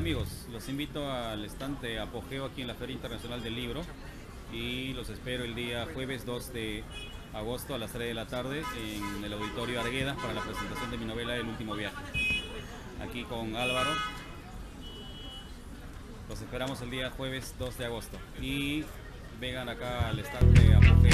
Amigos, los invito al estante Apogeo aquí en la Feria Internacional del Libro y los espero el día jueves 2 de agosto a las 3 de la tarde en el Auditorio Argueda para la presentación de mi novela El último viaje. Aquí con Álvaro. Los esperamos el día jueves 2 de agosto y vengan acá al estante Apogeo.